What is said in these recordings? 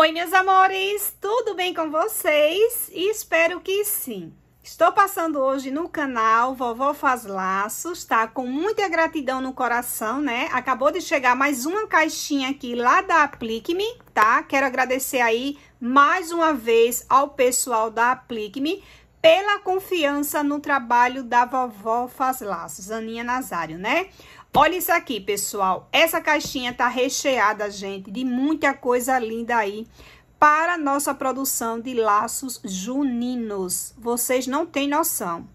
Oi, meus amores, tudo bem com vocês? Espero que sim. Estou passando hoje no canal Vovó Faz Laços, tá? Com muita gratidão no coração, né? Acabou de chegar mais uma caixinha aqui lá da Aplique-me, tá? Quero agradecer aí mais uma vez ao pessoal da Aplique-me pela confiança no trabalho da Vovó Faz Laços, Aninha Nazário, né? Olha isso aqui, pessoal. Essa caixinha tá recheada, gente, de muita coisa linda aí para nossa produção de laços juninos. Vocês não têm noção.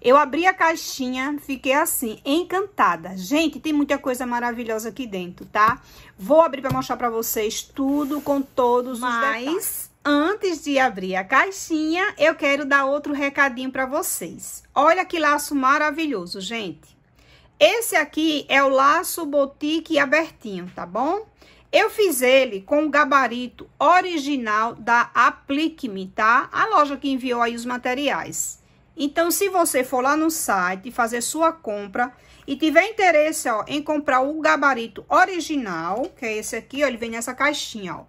Eu abri a caixinha, fiquei assim, encantada. Gente, tem muita coisa maravilhosa aqui dentro, tá? Vou abrir para mostrar para vocês tudo com todos Mas... os detalhes. Antes de abrir a caixinha, eu quero dar outro recadinho para vocês. Olha que laço maravilhoso, gente. Esse aqui é o laço botique abertinho, tá bom? Eu fiz ele com o gabarito original da Aplique-me, tá? A loja que enviou aí os materiais. Então, se você for lá no site fazer sua compra e tiver interesse, ó, em comprar o gabarito original, que é esse aqui, ó, ele vem nessa caixinha, ó.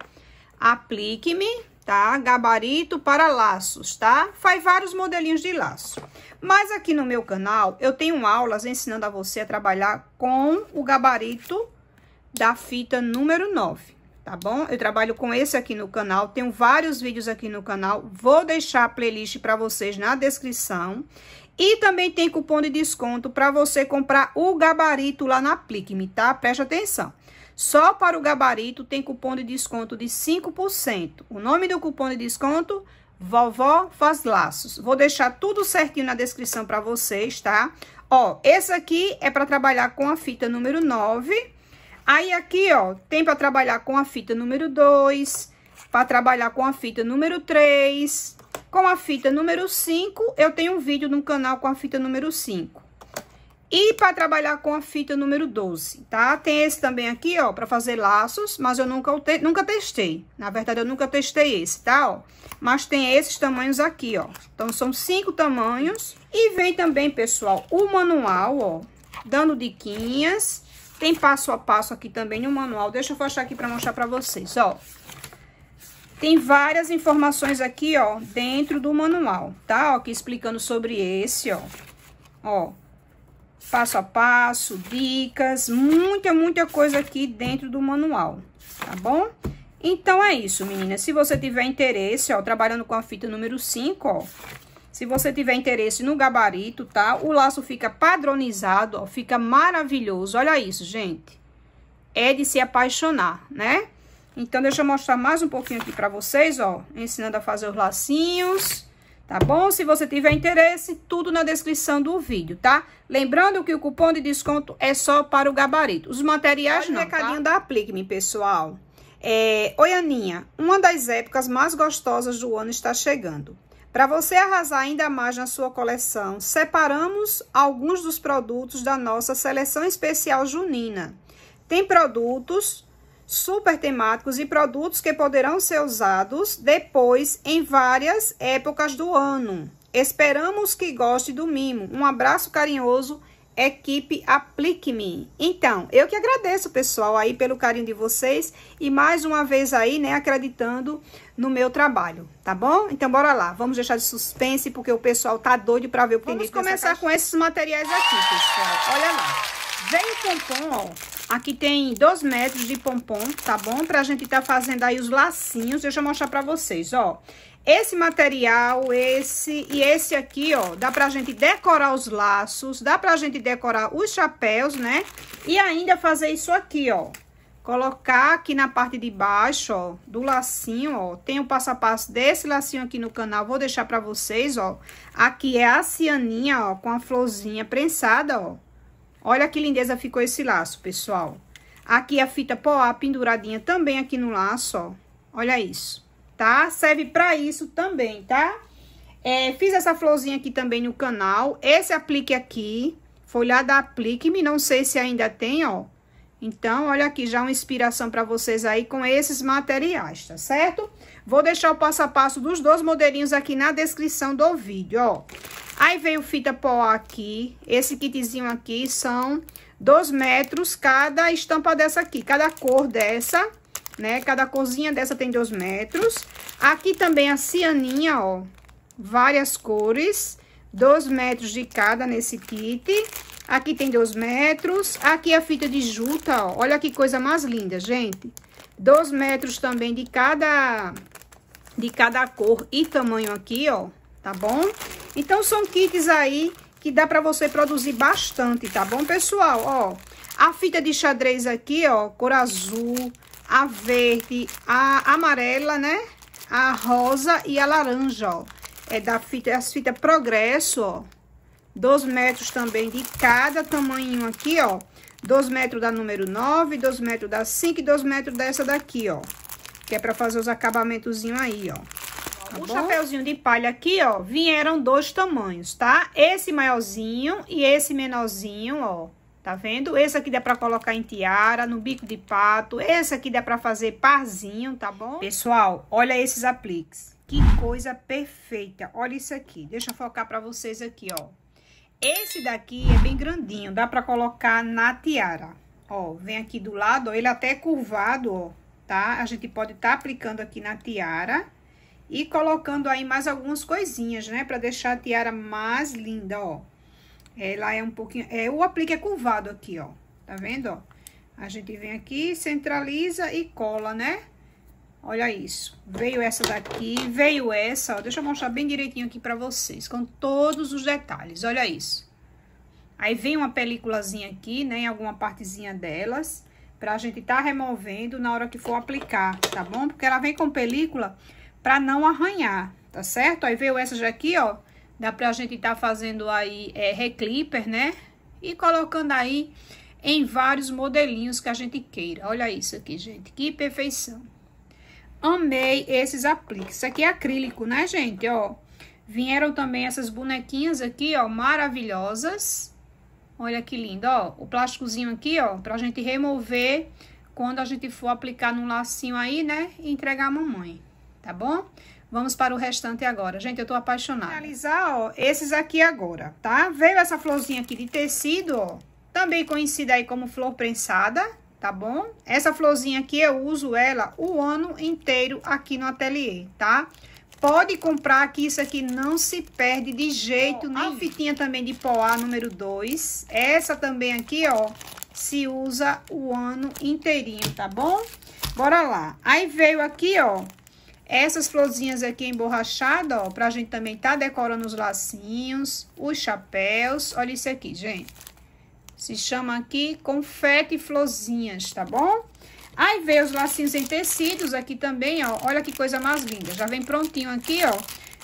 Aplique-me, tá? Gabarito para laços, tá? Faz vários modelinhos de laço. Mas aqui no meu canal, eu tenho aulas ensinando a você a trabalhar com o gabarito da fita número 9, tá bom? Eu trabalho com esse aqui no canal, tenho vários vídeos aqui no canal, vou deixar a playlist para vocês na descrição. E também tem cupom de desconto para você comprar o gabarito lá na Aplique-me, tá? Preste atenção. Só para o gabarito tem cupom de desconto de 5%. O nome do cupom de desconto, Vovó Faz Laços. Vou deixar tudo certinho na descrição para vocês, tá? Ó, esse aqui é para trabalhar com a fita número 9. Aí aqui, ó, tem para trabalhar com a fita número 2, para trabalhar com a fita número 3, com a fita número 5, eu tenho um vídeo no canal com a fita número 5. E para trabalhar com a fita número 12, tá? Tem esse também aqui, ó, para fazer laços, mas eu nunca, nunca testei. Na verdade, eu nunca testei esse, tá? Ó, mas tem esses tamanhos aqui, ó. Então, são cinco tamanhos. E vem também, pessoal, o manual, ó, dando diquinhas. Tem passo a passo aqui também no manual. Deixa eu fechar aqui para mostrar para vocês, ó. Tem várias informações aqui, ó, dentro do manual, tá? Ó, aqui explicando sobre esse, ó. Ó, passo a passo, dicas, muita, muita coisa aqui dentro do manual, tá bom? Então, é isso, meninas. Se você tiver interesse, ó, trabalhando com a fita número 5, ó, se você tiver interesse no gabarito, tá? O laço fica padronizado, ó, fica maravilhoso. Olha isso, gente. É de se apaixonar, né? Então, deixa eu mostrar mais um pouquinho aqui pra vocês, ó, ensinando a fazer os lacinhos tá bom? Se você tiver interesse, tudo na descrição do vídeo, tá? Lembrando que o cupom de desconto é só para o gabarito. Os materiais Olha não, o recadinho tá? da Aplique-me, pessoal. É, Oi, Aninha, uma das épocas mais gostosas do ano está chegando. Para você arrasar ainda mais na sua coleção, separamos alguns dos produtos da nossa seleção especial junina. Tem produtos super temáticos e produtos que poderão ser usados depois em várias épocas do ano. Esperamos que goste do mimo. Um abraço carinhoso, equipe Aplique-me. Então, eu que agradeço, pessoal, aí pelo carinho de vocês e mais uma vez aí, né, acreditando no meu trabalho, tá bom? Então, bora lá. Vamos deixar de suspense porque o pessoal tá doido para ver o que Vamos tem Vamos começar com esses materiais aqui, pessoal. Olha lá. Vem o pompom, ó Aqui tem dois metros de pompom, tá bom? Pra gente tá fazendo aí os lacinhos. Deixa eu mostrar pra vocês, ó. Esse material, esse e esse aqui, ó, dá pra gente decorar os laços, dá pra gente decorar os chapéus, né? E ainda fazer isso aqui, ó. Colocar aqui na parte de baixo, ó, do lacinho, ó. Tem o passo a passo desse lacinho aqui no canal, vou deixar pra vocês, ó. Aqui é a cianinha, ó, com a florzinha prensada, ó. Olha que lindeza ficou esse laço, pessoal. Aqui a fita poá penduradinha também aqui no laço, ó. Olha isso, tá? Serve pra isso também, tá? É, fiz essa florzinha aqui também no canal. Esse aplique aqui, foi lá da Aplique-me, não sei se ainda tem, ó. Então, olha aqui, já uma inspiração para vocês aí com esses materiais, tá certo? Vou deixar o passo a passo dos dois modelinhos aqui na descrição do vídeo, ó. Aí veio fita pó aqui, esse kitzinho aqui são 2 metros cada estampa dessa aqui, cada cor dessa né? Cada corzinha dessa tem dois metros. Aqui também a cianinha, ó, várias cores, dois metros de cada nesse kit. Aqui tem dois metros. Aqui a fita de juta, ó, olha que coisa mais linda, gente. Dois metros também de cada, de cada cor e tamanho aqui, ó, tá bom? Então, são kits aí que dá pra você produzir bastante, tá bom, pessoal? Ó, a fita de xadrez aqui, ó, cor azul, a verde, a amarela, né? A rosa e a laranja, ó. É da fita, as fita Progresso, ó. Dois metros também de cada tamanho aqui, ó. Dois metros da número 9, dois metros da 5 e dois metros dessa daqui, ó. Que é pra fazer os acabamentozinhos aí, ó. Tá o bom? chapéuzinho de palha aqui, ó, vieram dois tamanhos, tá? Esse maiorzinho e esse menorzinho, ó. Tá vendo? Esse aqui dá pra colocar em tiara, no bico de pato. Esse aqui dá pra fazer parzinho, tá bom? Pessoal, olha esses apliques. Que coisa perfeita. Olha isso aqui. Deixa eu focar pra vocês aqui, ó. Esse daqui é bem grandinho. Dá pra colocar na tiara. Ó, vem aqui do lado, ó. Ele até é curvado, ó. Tá? A gente pode estar tá aplicando aqui na tiara e colocando aí mais algumas coisinhas, né? Pra deixar a tiara mais linda, ó. Ela é um pouquinho... É, o aplique é curvado aqui, ó. Tá vendo, ó? A gente vem aqui, centraliza e cola, né? Olha isso. Veio essa daqui, veio essa, ó. Deixa eu mostrar bem direitinho aqui pra vocês, com todos os detalhes. Olha isso. Aí vem uma películazinha aqui, né? Em alguma partezinha delas, pra gente tá removendo na hora que for aplicar, tá bom? Porque ela vem com película para não arranhar, tá certo? Aí veio essa já aqui, ó, dá pra gente tá fazendo aí é, reclipper, né? E colocando aí em vários modelinhos que a gente queira. Olha isso aqui, gente, que perfeição. Amei esses apliques. Isso aqui é acrílico, né, gente? Ó, vieram também essas bonequinhas aqui, ó, maravilhosas. Olha que lindo, ó, o plásticozinho aqui, ó, pra gente remover quando a gente for aplicar no lacinho aí, né, e entregar a mamãe tá bom? Vamos para o restante agora. Gente, eu tô apaixonada. Finalizar, ó, esses aqui agora, tá? Veio essa florzinha aqui de tecido, ó. Também conhecida aí como flor prensada, tá bom? Essa florzinha aqui, eu uso ela o ano inteiro aqui no ateliê, tá? Pode comprar que isso aqui não se perde de jeito ó, nenhum. A fitinha também de poá número 2. Essa também aqui, ó, se usa o ano inteirinho, tá bom? Bora lá. Aí veio aqui, ó, essas florzinhas aqui emborrachadas, ó, pra gente também tá decorando os lacinhos, os chapéus. Olha isso aqui, gente. Se chama aqui confete florzinhas, tá bom? Aí veio os lacinhos em tecidos aqui também, ó. Olha que coisa mais linda. Já vem prontinho aqui, ó.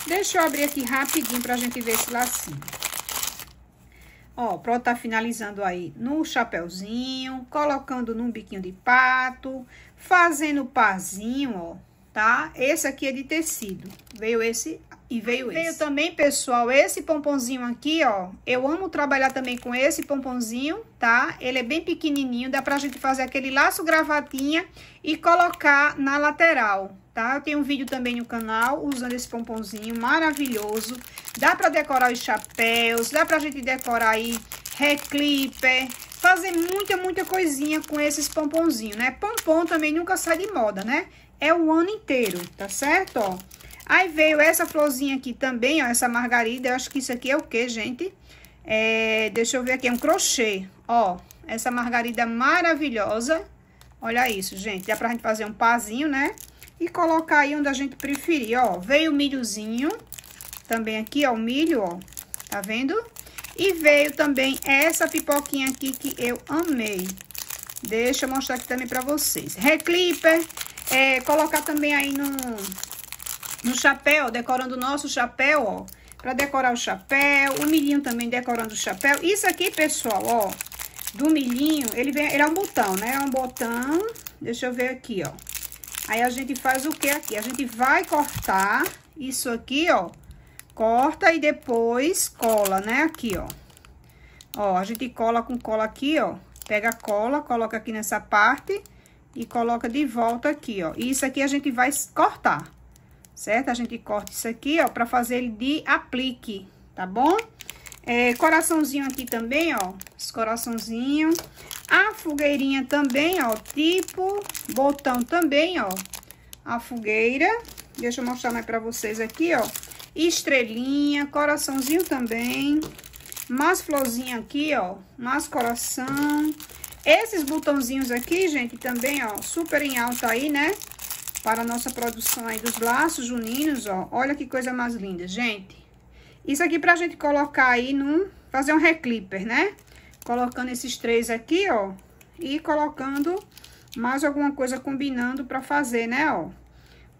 Deixa eu abrir aqui rapidinho pra gente ver esse lacinho. Ó, pronto, tá finalizando aí no chapéuzinho, colocando num biquinho de pato, fazendo pazinho, ó tá? Esse aqui é de tecido. Veio esse e veio esse. Veio também, pessoal, esse pomponzinho aqui, ó. Eu amo trabalhar também com esse pomponzinho, tá? Ele é bem pequenininho, dá pra gente fazer aquele laço gravatinha e colocar na lateral, tá? Eu tenho um vídeo também no canal usando esse pomponzinho maravilhoso. Dá pra decorar os chapéus, dá pra gente decorar aí reclipper, fazer muita, muita coisinha com esses pomponzinhos, né? Pompom também nunca sai de moda, né? é o ano inteiro, tá certo? Ó. Aí veio essa florzinha aqui também, ó, essa margarida. Eu acho que isso aqui é o quê, gente? É, deixa eu ver aqui, é um crochê. Ó, essa margarida maravilhosa. Olha isso, gente. Dá pra gente fazer um pazinho, né? E colocar aí onde a gente preferir, ó. Veio o milhozinho. Também aqui, ó, o milho, ó. Tá vendo? E veio também essa pipoquinha aqui que eu amei. Deixa eu mostrar aqui também pra vocês. Reclipper é, colocar também aí no, no chapéu, decorando o nosso chapéu, ó. Pra decorar o chapéu, o milhinho também decorando o chapéu. Isso aqui, pessoal, ó, do milhinho, ele, vem, ele é um botão, né? É um botão, deixa eu ver aqui, ó. Aí a gente faz o que aqui? A gente vai cortar isso aqui, ó. Corta e depois cola, né? Aqui, ó. Ó, a gente cola com cola aqui, ó. Pega a cola, coloca aqui nessa parte e coloca de volta aqui, ó. E isso aqui a gente vai cortar, certo? A gente corta isso aqui, ó, pra fazer ele de aplique, tá bom? É, coraçãozinho aqui também, ó, esse coraçãozinho. A fogueirinha também, ó, tipo botão também, ó. A fogueira. Deixa eu mostrar mais pra vocês aqui, ó. Estrelinha, coraçãozinho também. Mais florzinha aqui, ó. Mais coração. Esses botãozinhos aqui, gente, também, ó, super em alta aí, né? Para a nossa produção aí dos laços juninos, ó. Olha que coisa mais linda, gente. Isso aqui pra gente colocar aí num... Fazer um reclipper, né? Colocando esses três aqui, ó. E colocando mais alguma coisa combinando pra fazer, né, ó.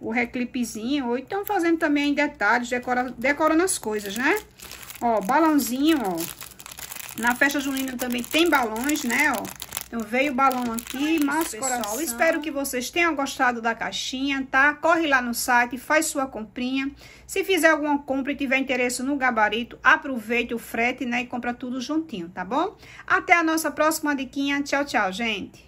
O reclipezinho. Ou então fazendo também em detalhes, decora, decorando as coisas, né? Ó, balãozinho, ó. Na festa junina também tem balões, né, ó. Então, veio o balão aqui, mas pessoal, coração. espero que vocês tenham gostado da caixinha, tá? Corre lá no site, faz sua comprinha. Se fizer alguma compra e tiver interesse no gabarito, aproveite o frete, né? E compra tudo juntinho, tá bom? Até a nossa próxima diquinha. Tchau, tchau, gente!